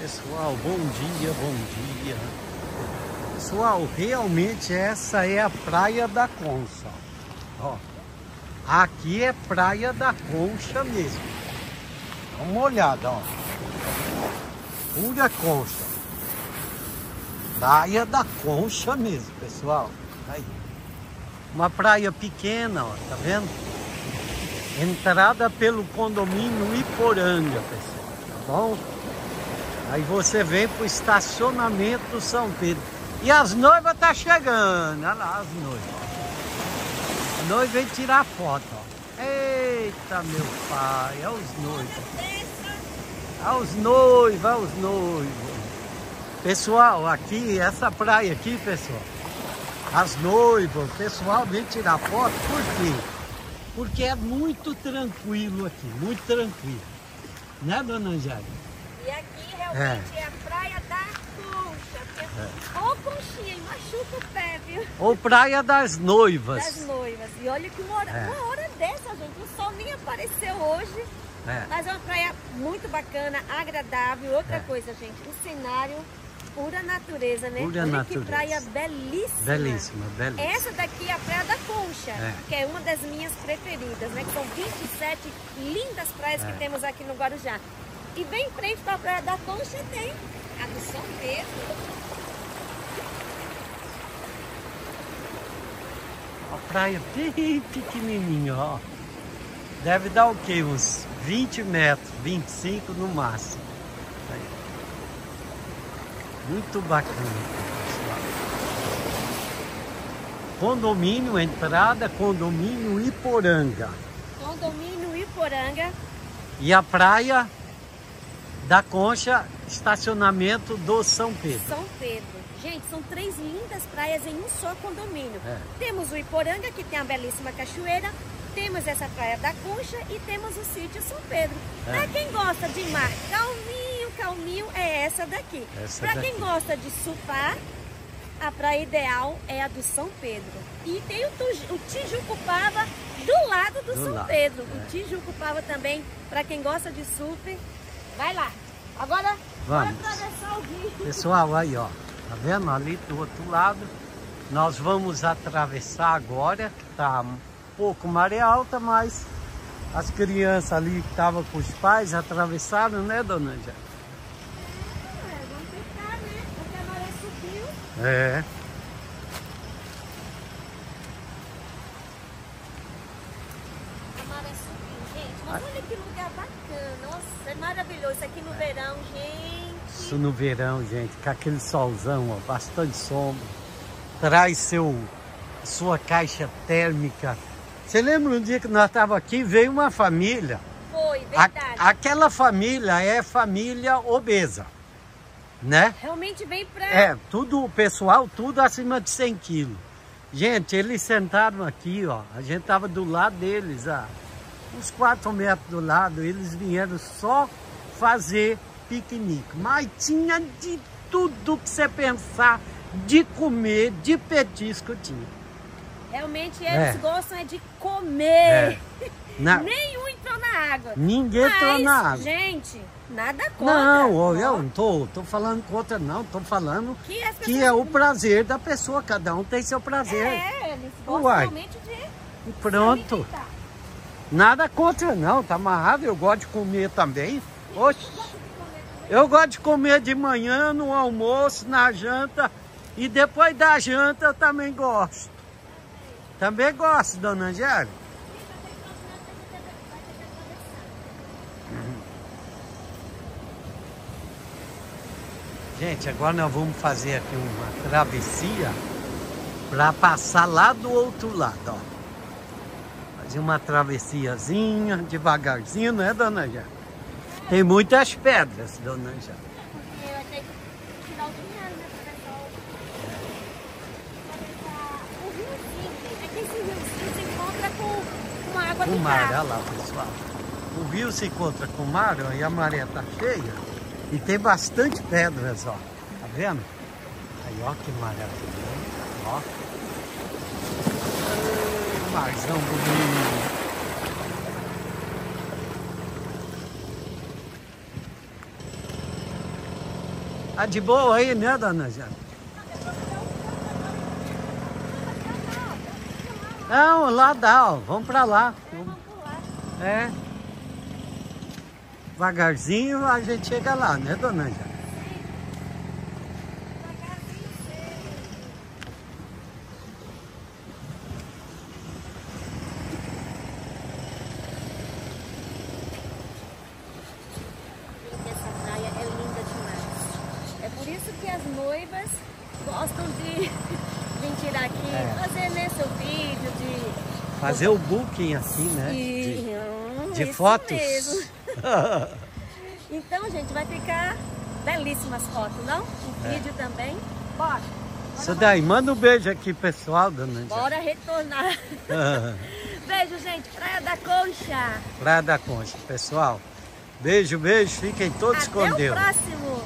Pessoal, bom dia, bom dia. Pessoal, realmente essa é a Praia da Concha. Ó, aqui é Praia da Concha mesmo. Dá uma olhada, ó. Pura concha. Praia da Concha mesmo, pessoal. Aí. Uma praia pequena, ó, tá vendo? Entrada pelo condomínio Iporanga, pessoal, tá bom? Aí você vem pro estacionamento São Pedro. E as noivas tá chegando. Olha lá as noivas. A noiva vem tirar foto, ó. Eita, meu pai. Olha os noivos. Olha os noivos, olha os noivos. Pessoal, aqui, essa praia aqui, pessoal. As noivas, o pessoal vem tirar foto. Por quê? Porque é muito tranquilo aqui, muito tranquilo. Né, dona Angélica? Realmente é, é a praia da concha. É. Ou conchinha e machuca o pé, viu? Ou praia das noivas. Das noivas. E olha que uma hora, é. uma hora dessa, gente, o sol nem apareceu hoje. É. Mas é uma praia muito bacana, agradável. Outra é. coisa, gente, o cenário pura natureza, né? Pura Olha natureza. que praia belíssima. Belíssima, belíssima. Essa daqui é a Praia da Concha, é. que é uma das minhas preferidas, né? Que são 27 lindas praias é. que temos aqui no Guarujá. E bem em frente para a Praia da Concha tem a do São Pedro. A praia bem pequenininha, ó. Deve dar o quê? Uns 20 metros, 25 no máximo. Muito bacana, pessoal. Condomínio, entrada, condomínio Iporanga. Condomínio Iporanga. E a praia da Concha, estacionamento do São Pedro. São Pedro. Gente, são três lindas praias em um só condomínio. É. Temos o Iporanga, que tem a belíssima cachoeira, temos essa praia da Concha e temos o sítio São Pedro. É. Para quem gosta de mar calminho, calminho, é essa daqui. Para quem gosta de surfar, a praia ideal é a do São Pedro. E tem o, o Tijucupava do lado do, do São lado. Pedro. É. O Tijucupava também, para quem gosta de surf, Vai lá. Agora, Vamos. atravessar o rio. Pessoal, aí ó. Tá vendo? Ali do outro lado. Nós vamos atravessar agora. Tá um pouco maré alta, mas as crianças ali que estavam com os pais atravessaram, né, dona Angélica? É, vamos tentar, né? Porque a maré subiu. É. Olha que lugar bacana. Nossa, é maravilhoso. Isso aqui no verão, gente. Isso no verão, gente, com aquele solzão, ó, bastante sombra. Traz seu, sua caixa térmica. Você lembra um dia que nós estávamos aqui veio uma família? Foi, verdade. A, aquela família é família obesa, né? Realmente vem pra... É, tudo, o pessoal, tudo acima de 100 quilos. Gente, eles sentaram aqui, ó. A gente tava do lado deles, ó uns 4 metros do lado, eles vieram só fazer piquenique. Mas tinha de tudo que você pensar, de comer, de petisco tinha. Realmente eles é. gostam é de comer. É. Na... Nenhum entrou na água. Ninguém Mas, entrou na água. Gente, nada contra. Não, eu não tô, tô falando contra, não. Tô falando que, que é o prazer da pessoa. Cada um tem seu prazer. É, eles gostam Uai. realmente de. Pronto. Nada contra não, tá amarrado, eu gosto de comer também. Oxe, eu gosto de comer de manhã, no almoço, na janta e depois da janta eu também gosto. Também gosto, dona Angélica. Gente, agora nós vamos fazer aqui uma travessia para passar lá do outro lado, ó de uma travessiazinha, devagarzinho, né, dona Já? Tem muitas pedras, dona Já. O mar, olha lá, pessoal. O rio se encontra com o mar, ó, e a maré tá cheia. E tem bastante pedras, ó. Tá vendo? Aí, ó, que maravilha. Ó marzão bonito. Tá de boa aí, né, dona Jana? Não, lá dá, ó. Vamos pra lá. É. Devagarzinho a gente chega lá, né, dona Jana? Essa praia é linda demais. É por isso que as noivas gostam de vir tirar aqui, É. fazer né, seu vídeo de... Fazer o booking assim, né? E- De, Hum, de fotos. Então, gente, vai ficar belíssimas fotos, não? Um É. vídeo também. Bora. Isso daí, manda um beijo aqui, pessoal, dona. Bora retornar. Beijo, gente. Praia da Concha. Praia da Concha, pessoal. Beijo, beijo, fiquem todos Até com o Deus. próximo.